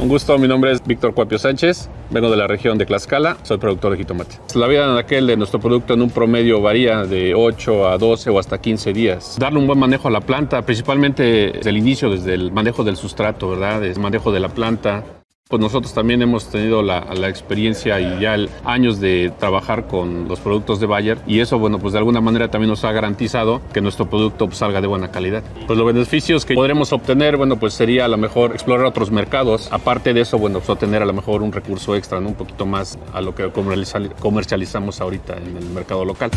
Un gusto, mi nombre es Víctor Cuapio Sánchez, vengo de la región de Tlaxcala, soy productor de jitomate. La vida en aquel de nuestro producto en un promedio varía de 8 a 12 o hasta 15 días. Darle un buen manejo a la planta, principalmente desde el inicio, desde el manejo del sustrato, ¿verdad? El manejo de la planta, pues nosotros también hemos tenido la, experiencia y ya años de trabajar con los productos de Bayer y eso, bueno, pues de alguna manera también nos ha garantizado que nuestro producto pues, salga de buena calidad. Pues los beneficios que podremos obtener, bueno, pues sería a lo mejor explorar otros mercados. Aparte de eso, bueno, pues obtener a lo mejor un recurso extra. Un poquito más a lo que comercializamos ahorita en el mercado local.